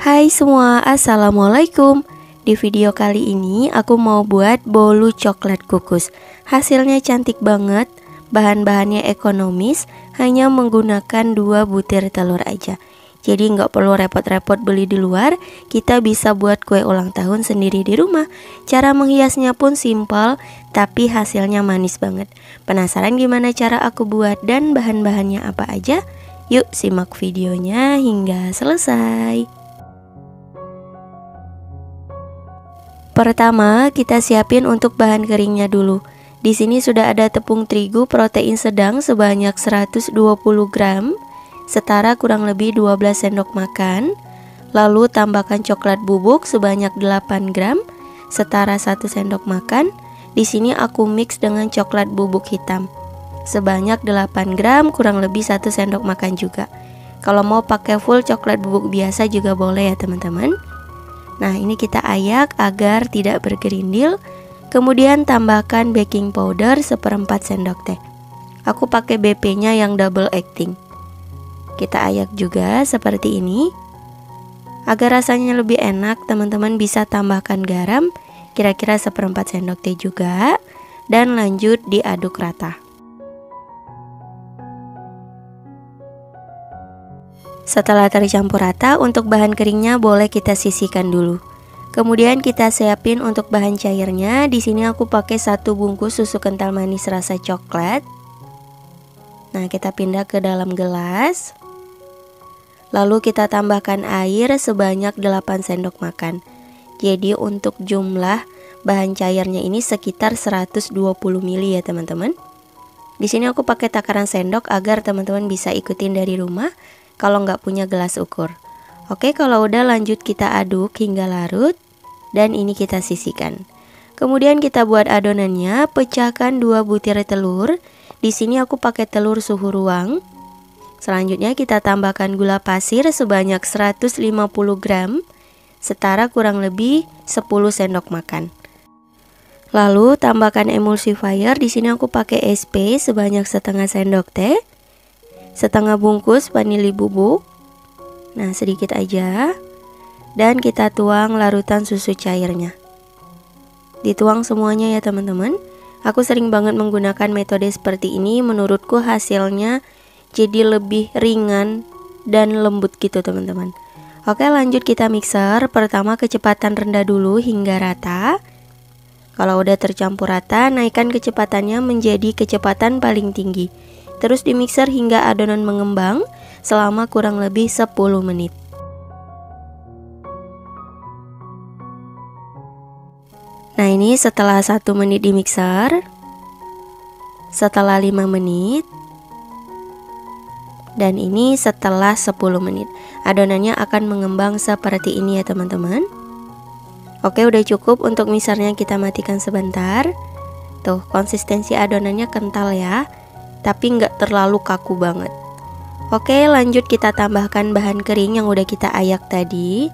Hai semua, Assalamualaikum Di video kali ini aku mau buat bolu coklat kukus Hasilnya cantik banget Bahan-bahannya ekonomis Hanya menggunakan dua butir telur aja jadi nggak perlu repot-repot beli di luar, kita bisa buat kue ulang tahun sendiri di rumah. Cara menghiasnya pun simpel, tapi hasilnya manis banget. Penasaran gimana cara aku buat dan bahan-bahannya apa aja? Yuk simak videonya hingga selesai. Pertama, kita siapin untuk bahan keringnya dulu. Di sini sudah ada tepung terigu protein sedang sebanyak 120 gram, setara kurang lebih 12 sendok makan. Lalu tambahkan coklat bubuk sebanyak 8 gram, setara 1 sendok makan. Di sini aku mix dengan coklat bubuk hitam. Sebanyak 8 gram kurang lebih 1 sendok makan juga. Kalau mau pakai full coklat bubuk biasa juga boleh ya teman-teman. Nah, ini kita ayak agar tidak bergerindil. Kemudian tambahkan baking powder seperempat sendok teh. Aku pakai BP-nya yang double acting. Kita ayak juga seperti ini. Agar rasanya lebih enak, teman-teman bisa tambahkan garam kira-kira seperempat sendok teh juga dan lanjut diaduk rata. Setelah tercampur rata, untuk bahan keringnya boleh kita sisihkan dulu. Kemudian kita siapin untuk bahan cairnya. Di sini aku pakai satu bungkus susu kental manis rasa coklat. Nah, kita pindah ke dalam gelas. Lalu kita tambahkan air sebanyak 8 sendok makan. Jadi untuk jumlah bahan cairnya ini sekitar 120 ml ya teman-teman. Di sini aku pakai takaran sendok agar teman-teman bisa ikutin dari rumah kalau nggak punya gelas ukur. Oke, kalau udah lanjut kita aduk hingga larut dan ini kita sisihkan. Kemudian kita buat adonannya, pecahkan 2 butir telur. Di sini aku pakai telur suhu ruang Selanjutnya kita tambahkan gula pasir sebanyak 150 gram setara kurang lebih 10 sendok makan. Lalu tambahkan emulsifier. Di sini aku pakai SP sebanyak setengah sendok teh, setengah bungkus vanili bubuk. Nah, sedikit aja. Dan kita tuang larutan susu cairnya. Dituang semuanya ya, teman-teman. Aku sering banget menggunakan metode seperti ini. Menurutku hasilnya jadi lebih ringan dan lembut gitu teman-teman Oke lanjut kita mixer Pertama kecepatan rendah dulu hingga rata Kalau udah tercampur rata naikkan kecepatannya menjadi kecepatan paling tinggi Terus di mixer hingga adonan mengembang selama kurang lebih 10 menit. Nah ini setelah satu menit di mixer Setelah 5 menit dan ini setelah 10 menit. Adonannya akan mengembang seperti ini ya teman-teman. Oke udah cukup untuk misalnya kita matikan sebentar. Tuh konsistensi adonannya kental ya Tapi nggak terlalu kaku banget Oke lanjut kita tambahkan bahan kering yang udah kita ayak tadi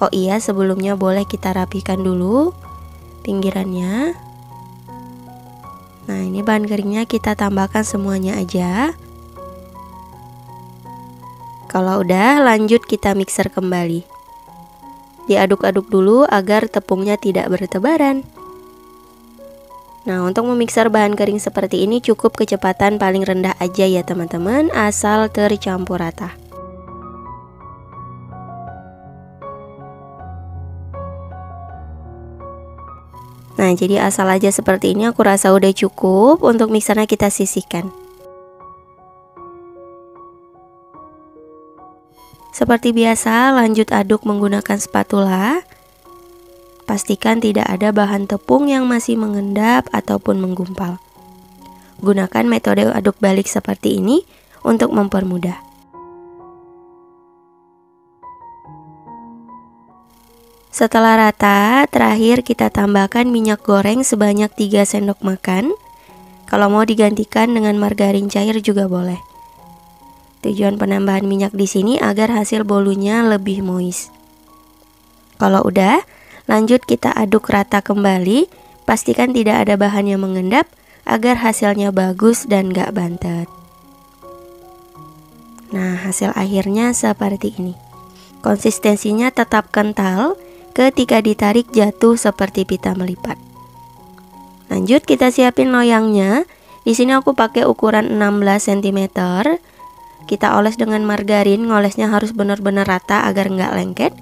Oh iya sebelumnya boleh kita rapikan dulu Pinggirannya Nah ini bahan keringnya kita tambahkan semuanya aja kalau udah, lanjut kita mixer kembali. Diaduk-aduk dulu agar tepungnya tidak bertebaran. Nah, untuk memixer bahan kering seperti ini cukup kecepatan paling rendah aja ya teman-teman, asal tercampur rata. Nah, jadi asal aja seperti ini aku rasa udah cukup untuk mixernya kita sisihkan. Seperti biasa, lanjut aduk menggunakan spatula. Pastikan tidak ada bahan tepung yang masih mengendap ataupun menggumpal. Gunakan metode aduk balik seperti ini untuk mempermudah. Setelah rata, terakhir kita tambahkan minyak goreng sebanyak 3 sendok makan. Kalau mau digantikan dengan margarin cair juga boleh. Tujuan penambahan minyak di sini agar hasil bolunya lebih moist. Kalau udah, lanjut kita aduk rata kembali. Pastikan tidak ada bahan yang mengendap agar hasilnya bagus dan gak bantet. Nah, hasil akhirnya seperti ini. Konsistensinya tetap kental, ketika ditarik jatuh seperti pita melipat. Lanjut kita siapin loyangnya. Di sini aku pakai ukuran 16 cm. Kita oles dengan margarin, ngolesnya harus benar-benar rata agar nggak lengket.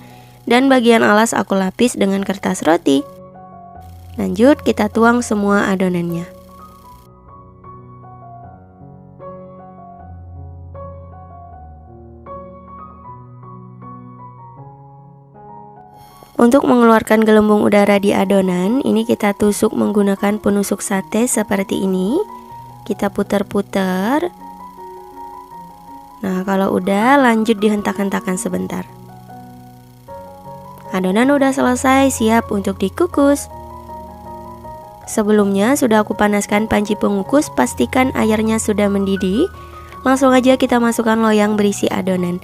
Dan bagian alas aku lapis dengan kertas roti. Lanjut kita tuang semua adonannya. Untuk mengeluarkan gelembung udara di adonan, ini kita tusuk menggunakan penusuk sate seperti ini. Kita putar-putar. Nah, kalau udah lanjut dihentak-hentakan sebentar. Adonan udah selesai, siap untuk dikukus. Sebelumnya sudah aku panaskan panci pengukus, pastikan airnya sudah mendidih. Langsung aja kita masukkan loyang berisi adonan.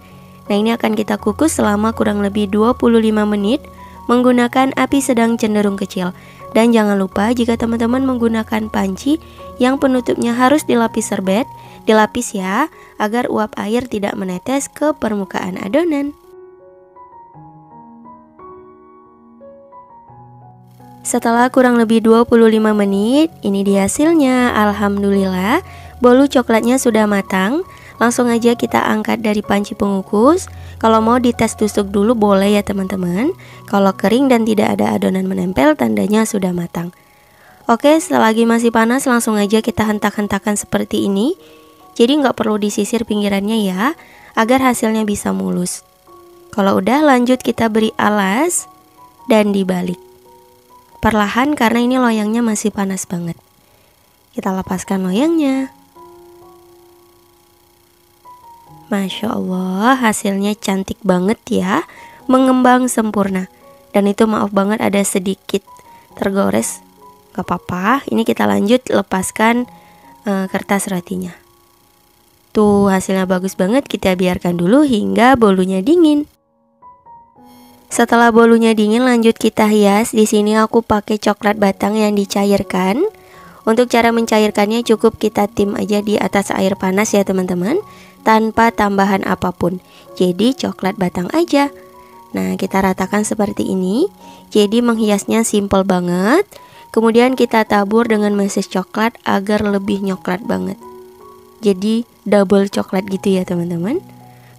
Nah, ini akan kita kukus selama kurang lebih 25 menit menggunakan api sedang cenderung kecil. Dan jangan lupa jika teman-teman menggunakan panci yang penutupnya harus dilapis serbet, dilapis ya, agar uap air tidak menetes ke permukaan adonan. Setelah kurang lebih 25 menit, ini dia hasilnya. Alhamdulillah, bolu coklatnya sudah matang. Langsung aja kita angkat dari panci pengukus. Kalau mau dites tusuk dulu boleh ya teman-teman. Kalau kering dan tidak ada adonan menempel, tandanya sudah matang. Oke, selagi masih panas langsung aja kita hentak-hentakan seperti ini. Jadi nggak perlu disisir pinggirannya ya, agar hasilnya bisa mulus. Kalau udah lanjut kita beri alas dan dibalik. Perlahan karena ini loyangnya masih panas banget. Kita lepaskan loyangnya. Masya Allah hasilnya cantik banget ya. Mengembang sempurna. Dan itu maaf banget ada sedikit tergores. Gak apa-apa Ini kita lanjut lepaskan uh, kertas rotinya. Tuh hasilnya bagus banget Kita biarkan dulu hingga bolunya dingin setelah bolunya dingin lanjut kita hias. Di sini aku pakai coklat batang yang dicairkan. Untuk cara mencairkannya cukup kita tim aja di atas air panas ya teman-teman tanpa tambahan apa pun. Jadi coklat batang aja. Nah, kita ratakan seperti ini. Jadi menghiasnya simple banget. Kemudian kita tabur dengan meses coklat agar lebih nyoklat banget. Jadi double coklat gitu ya teman-teman.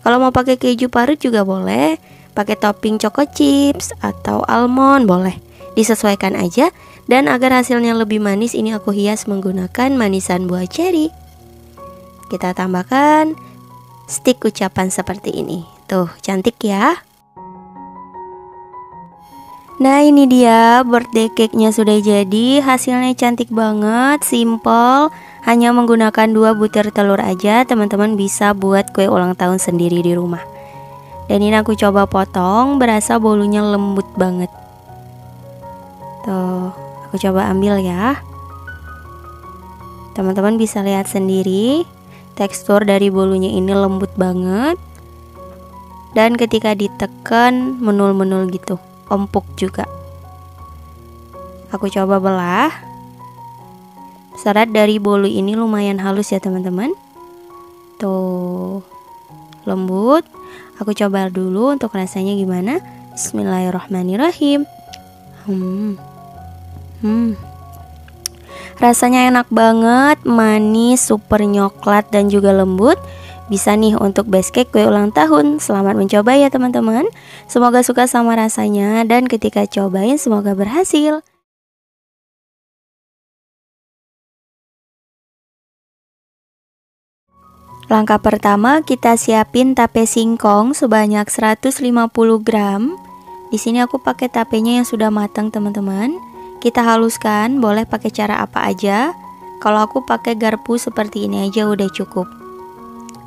Kalau mau pakai keju parut juga boleh, pakai topping choco chips atau almond boleh. Disesuaikan aja dan agar hasilnya lebih manis ini aku hias menggunakan manisan buah cherry. Kita tambahkan stick ucapan seperti ini. Tuh, cantik ya. Nah ini dia birthday cake-nya sudah jadi Hasilnya cantik banget, simple Hanya menggunakan dua butir telur aja Teman-teman bisa buat kue ulang tahun sendiri di rumah Dan ini aku coba potong Berasa bolunya lembut banget. Tuh, aku coba ambil ya. Teman-teman bisa lihat sendiri Tekstur dari bolunya ini lembut banget. Dan ketika ditekan menul-menul gitu Empuk juga. Aku coba belah. Serat dari bolu ini lumayan halus ya teman-teman Lembut Aku coba dulu untuk rasanya gimana Bismillahirrahmanirrahim Hmm Hmm Rasanya enak banget, manis, super nyoklat dan juga lembut. Bisa nih untuk base cake kue ulang tahun. Selamat mencoba ya teman-teman. Semoga suka sama rasanya dan ketika cobain semoga berhasil. Langkah pertama kita siapin tape singkong sebanyak 150 gram. Di sini aku pakai tapenya yang sudah matang teman-teman. Kita haluskan, boleh pakai cara apa aja. Kalau aku pakai garpu seperti ini aja udah cukup.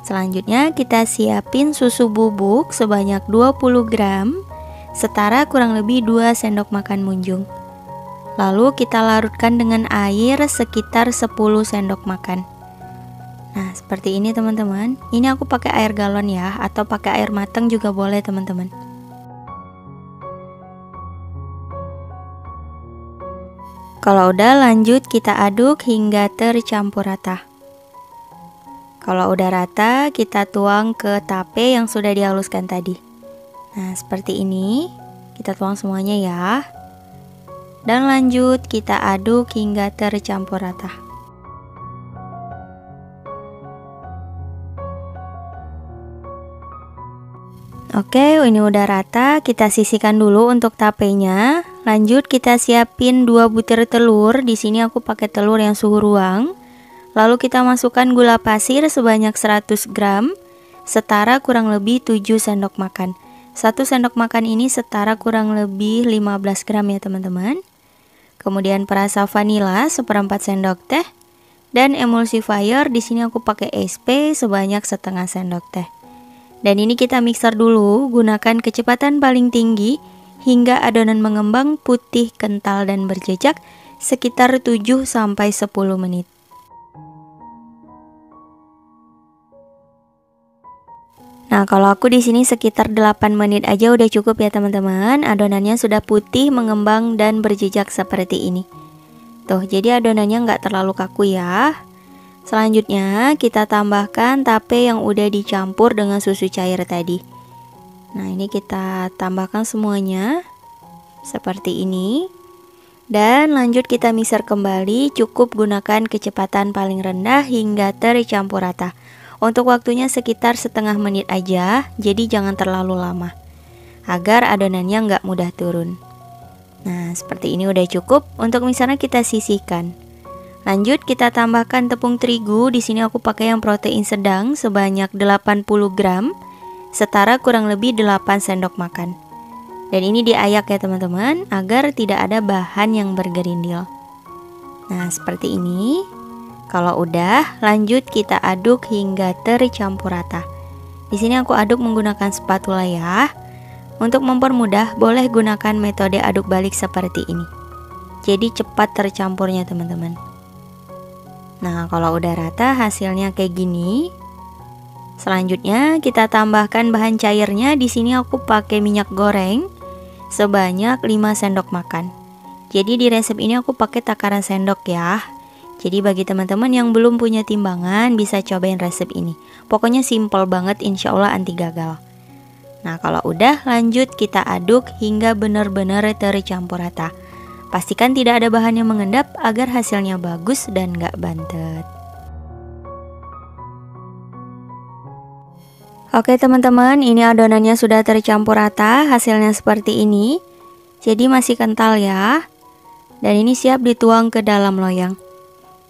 Selanjutnya kita siapin susu bubuk sebanyak 20 gram, setara kurang lebih 2 sendok makan munjung. Lalu kita larutkan dengan air sekitar 10 sendok makan. Nah, seperti ini teman-teman. Ini aku pakai air galon ya, atau pakai air matang juga boleh teman-teman. Kalau udah lanjut kita aduk hingga tercampur rata. Kalau udah rata, kita tuang ke tape yang sudah dihaluskan tadi. Nah, seperti ini. Kita tuang semuanya ya. Dan lanjut kita aduk hingga tercampur rata. Oke, ini udah rata. Kita sisihkan dulu untuk tapenya. Lanjut kita siapin 2 butir telur. Di sini aku pakai telur yang suhu ruang. Lalu kita masukkan gula pasir sebanyak 100 gram, setara kurang lebih 7 sendok makan. 1 sendok makan ini setara kurang lebih 15 gram ya teman-teman. Kemudian perasa vanila seperempat sendok teh dan emulsifier di sini aku pakai SP sebanyak setengah sendok teh. Dan ini kita mixer dulu, gunakan kecepatan paling tinggi hingga adonan mengembang putih, kental dan berjejak sekitar 7 sampai 10 menit. Nah, kalau aku di sini sekitar 8 menit aja udah cukup ya teman-teman. Adonannya sudah putih, mengembang dan berjejak seperti ini. Tuh, jadi adonannya nggak terlalu kaku ya. Selanjutnya kita tambahkan tape yang udah dicampur dengan susu cair tadi. Nah ini kita tambahkan semuanya seperti ini. Dan lanjut kita mixer kembali cukup gunakan kecepatan paling rendah hingga tercampur rata. Untuk waktunya sekitar setengah menit aja, jadi jangan terlalu lama. Agar adonannya nggak mudah turun. Nah seperti ini udah cukup, untuk misalnya kita sisihkan. Lanjut kita tambahkan tepung terigu. Di sini aku pakai yang protein sedang sebanyak 80 gram, setara kurang lebih 8 sendok makan. Dan ini diayak ya teman-teman agar tidak ada bahan yang bergerindil. Nah, seperti ini. Kalau udah, lanjut kita aduk hingga tercampur rata. Di sini aku aduk menggunakan spatula ya. Untuk mempermudah, boleh gunakan metode aduk balik seperti ini. Jadi cepat tercampurnya teman-teman. Nah, kalau udah rata hasilnya kayak gini. Selanjutnya kita tambahkan bahan cairnya. Di sini aku pakai minyak goreng sebanyak 5 sendok makan. Jadi di resep ini aku pakai takaran sendok ya. Jadi bagi teman-teman yang belum punya timbangan bisa cobain resep ini. Pokoknya simple banget insya Allah anti gagal. Nah kalau udah lanjut kita aduk hingga benar-benar tercampur rata. Pastikan tidak ada bahan yang mengendap agar hasilnya bagus dan gak bantet. Oke teman-teman, ini adonannya sudah tercampur rata, hasilnya seperti ini. Jadi masih kental ya. Dan ini siap dituang ke dalam loyang.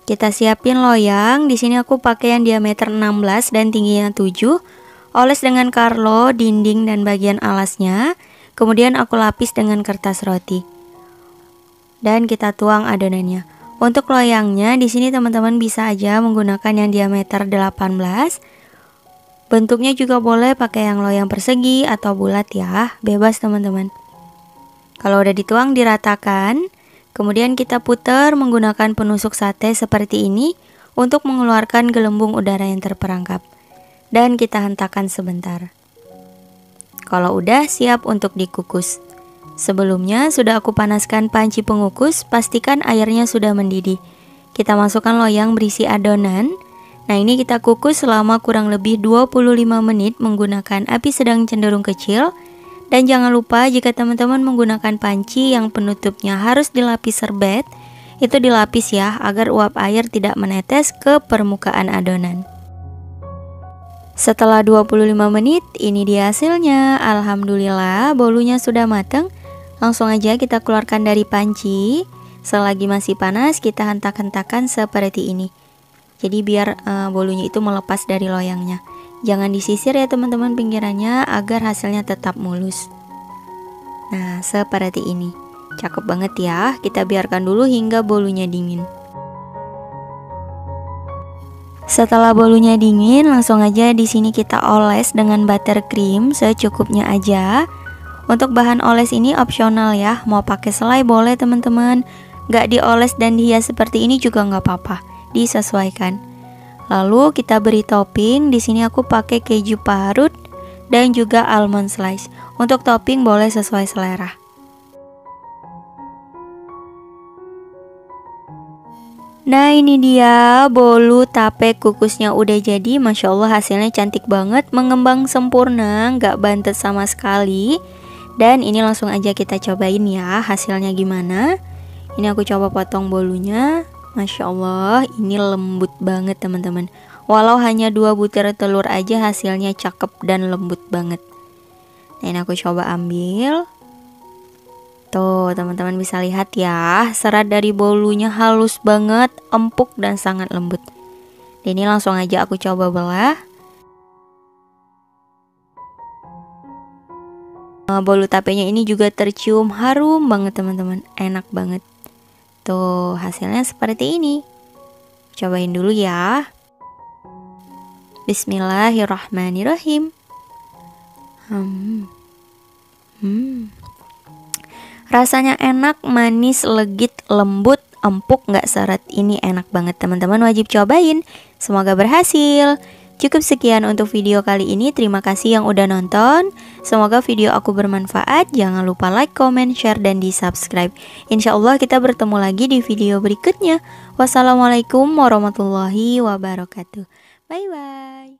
Kita siapin loyang, di sini aku pakai yang diameter 16 dan tingginya 7. Oles dengan karlo, dinding dan bagian alasnya. Kemudian aku lapis dengan kertas roti dan kita tuang adonannya. Untuk loyangnya di sini teman-teman bisa aja menggunakan yang diameter 18. Bentuknya juga boleh pakai yang loyang persegi atau bulat ya, bebas teman-teman. Kalau udah dituang diratakan, kemudian kita putar menggunakan penusuk sate seperti ini untuk mengeluarkan gelembung udara yang terperangkap. Dan kita hentakan sebentar. Kalau udah siap untuk dikukus. Sebelumnya sudah aku panaskan panci pengukus, pastikan airnya sudah mendidih. Kita masukkan loyang berisi adonan. Nah, ini kita kukus selama kurang lebih 25 menit menggunakan api sedang cenderung kecil. Dan jangan lupa jika teman-teman menggunakan panci yang penutupnya harus dilapis serbet, itu dilapis ya agar uap air tidak menetes ke permukaan adonan. Setelah 25 menit, ini dia hasilnya. Alhamdulillah, bolunya sudah matang Langsung aja kita keluarkan dari panci. Selagi masih panas, kita hentak-hentakan seperti ini. Jadi biar uh, bolunya itu melepas dari loyangnya. Jangan disisir ya teman-teman pinggirannya agar hasilnya tetap mulus. Nah, seperti ini. Cakep banget ya. Kita biarkan dulu hingga bolunya dingin. Setelah bolunya dingin, langsung aja di sini kita oles dengan buttercream secukupnya aja. Untuk bahan oles ini opsional ya, mau pakai selai boleh teman-teman. Gak dioles dan dihias seperti ini juga nggak apa-apa, disesuaikan. Lalu kita beri topping, di sini aku pakai keju parut dan juga almond slice. Untuk topping boleh sesuai selera. Nah ini dia bolu tape kukusnya udah jadi Masya Allah hasilnya cantik banget Mengembang sempurna Gak bantet sama sekali Dan ini langsung aja kita cobain ya Hasilnya gimana? Ini aku coba potong bolunya. Masya Allah ini lembut banget teman-teman. Walau hanya dua butir telur aja hasilnya cakep dan lembut banget. Nah ini aku coba ambil. Tuh teman-teman bisa lihat ya Serat dari bolunya halus banget Empuk dan sangat lembut. Dan ini langsung aja aku coba belah Bolu tapenya ini juga tercium harum banget teman-teman. Enak banget. Tuh hasilnya seperti ini. Cobain dulu ya. Bismillahirrahmanirrahim. Hmm. Hmm. Rasanya enak, manis, legit, lembut, empuk, nggak seret. Ini enak banget teman-teman. Wajib cobain. Semoga berhasil. Cukup sekian untuk video kali ini. Terima kasih yang udah nonton. Semoga video aku bermanfaat. Jangan lupa like, comment, share, dan di subscribe. Insya Allah kita bertemu lagi di video berikutnya. Wassalamualaikum warahmatullahi wabarakatuh. Bye bye.